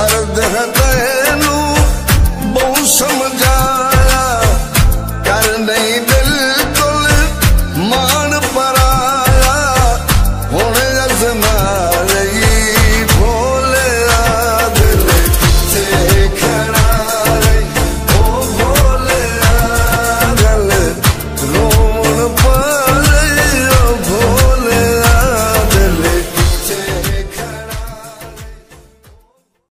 ਦਰਦ ਹੈ ਤੈਨੂੰ ਬਹੁ ਸਮਝਾ